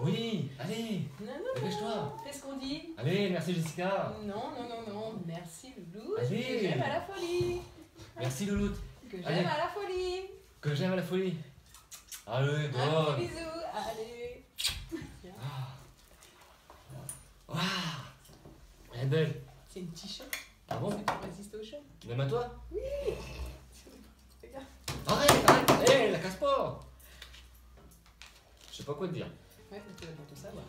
Oui, allez, Non, non, dépêche-toi. Fais ce qu'on dit? Allez, merci Jessica. Non, non, non, non. Merci, Loulou. Allez. Que j'aime à la folie. Merci Louloute. Que Allez. j'aime à la folie. Que j'aime à la folie. Allez, Un donne. petit bisou. Allez. Waouh. Elle est belle. C'est une t-shirt. Ah bon? Résister au chaud. Même à toi? Regarde. Arrête, arrête. Hé, la casse pas. Je sais pas quoi te dire. Ouais, mais tu vas tout savoir.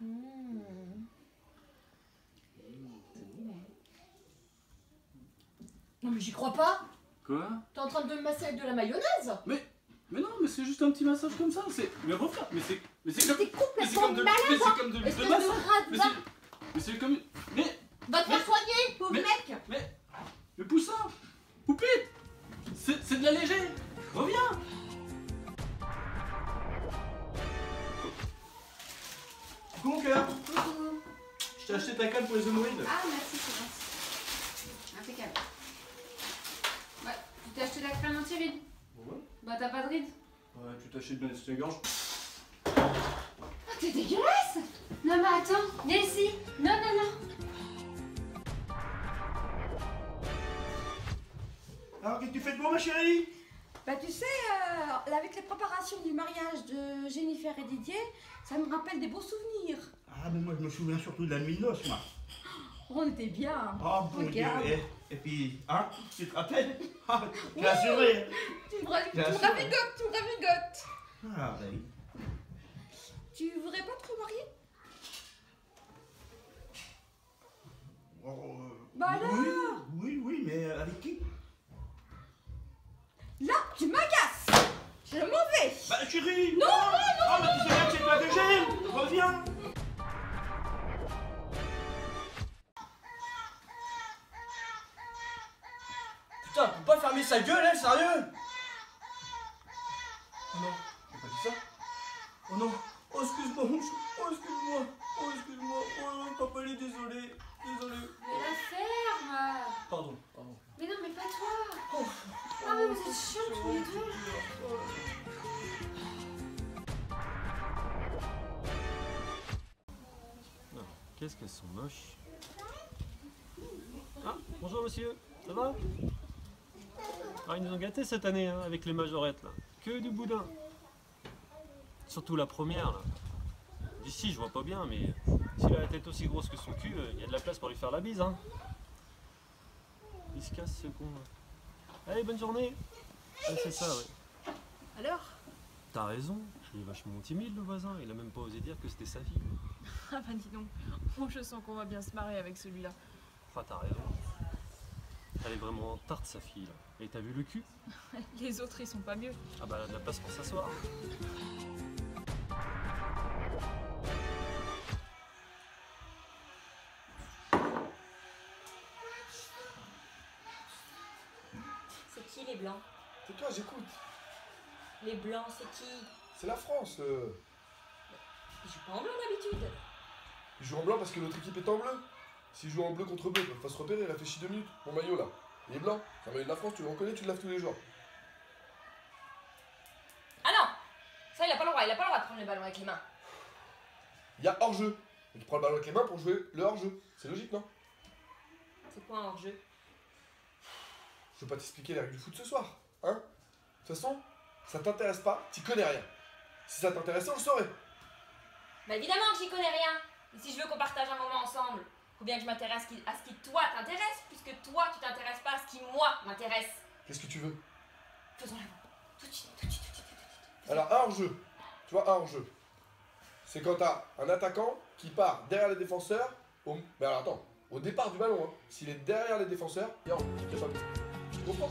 Mmh. Non mais j'y crois pas Quoi? T'es en train de me masser avec de la mayonnaise? Mais non, mais c'est juste un petit massage comme ça. C'est. Mais refaire. Mais c'est. Mais c'est comme. Mais c'est comme de. malade Mais c'est comme de, Espèce de de massage. Mais c'est. Mais c'est comme. Mais. Va te faire soigner, pauvre Mais- mec Mais Poussin Poupette C'est c'est de la légère Reviens Coucou mon cœur Coucou. Je t'ai acheté ta canne pour les hémorroïdes. Ah merci, c'est gentil. Impeccable. Ouais, tu t'es acheté la crème anti-ride Ouais. Bah t'as pas de ride Ouais, tu t'achètes bien les gorge. Ah t'es dégueulasse Non mais attends, ici Non, non, non Alors, qu'est-ce que tu fais de beau, ma chérie? Bah tu sais, euh, avec les préparations du mariage de Jennifer et Didier, ça me rappelle des beaux souvenirs. Ah, mais moi, je me souviens surtout de la nuit de noces, moi. On était bien. Oh, bon Dieu. Regarde. Et, et puis, hein, tu te rappelles? Ah, tu as assuré. Tu me, tu ravigotes, tu me ravigotes. Ah, ben. Tu voudrais pas te remarier? Oh, euh, Bah alors Oui, oui, oui, mais euh, avec qui Là, tu m'agaces Je m'en vais Bah, chérie Non, non, non Ah, mais tu sais bien que c'est toi que j'aime. Reviens. Putain, peut pas fermer sa gueule, elle, sérieux? Oh non, j'ai pas dit ça. Oh non Oh excuse-moi Qu'est-ce qu'elles sont moches. Ah, bonjour monsieur, ça va? Ah, ils nous ont gâtés cette année hein, avec les majorettes là. Que du boudin. Surtout la première là. D'ici, je vois pas bien, mais s'il a la tête aussi grosse que son cul, il y a de la place pour lui faire la bise. Hein. Il se casse ce con là. Allez, bonne journée C'est ça, ouais. Alors? T'as raison, il est vachement timide le voisin, il a même pas osé dire que c'était sa fille. Ah bah dis donc, oh, je sens qu'on va bien se marrer avec celui-là. Enfin, t'as raison. Elle est vraiment tarte sa fille là. Et t'as vu le cul? Les autres ils sont pas mieux. Ah bah elle a de la place pour s'asseoir. C'est qui les blancs? C'est toi, j'écoute. Les blancs, c'est qui? C'est la France. Euh. Ils jouent pas en blanc d'habitude. Ils jouent en blanc parce que l'autre équipe est en bleu. S'ils jouent en bleu contre bleu, peuvent pas se repérer. Réfléchis deux minutes. Mon maillot là, il est blanc. C'est un maillot de la France, tu le reconnais, tu le laves tous les jours. Ah non Ça, il a pas le droit, il a pas le droit de prendre le ballon avec les mains. Il y a hors-jeu. Et tu prends le ballon avec les mains pour jouer le hors-jeu. C'est logique, non? C'est quoi un hors-jeu? Je veux pas t'expliquer les règles du foot ce soir. Hein? De toute façon, ça t'intéresse pas, t'y connais rien. Si ça t'intéressait, on le saurait. Bah évidemment que j'y connais rien. Et si je veux qu'on partage un moment ensemble, faut bien que je m'intéresse à ce qui- toi t'intéresse, puisque toi tu t'intéresses pas à ce qui moi m'intéresse. Qu'est-ce que tu veux? Tout de suite, tout de suite, tout de suite, tout de suite. Alors, un hors-jeu. Tu vois, un hors-jeu. C'est quand t'as un attaquant qui part derrière les défenseurs. Au... Mais alors attends, au départ du ballon, hein. S'il est derrière les défenseurs, il but. Tu comprends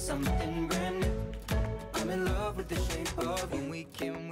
something brand new. I'm in love with the shape of you. When we can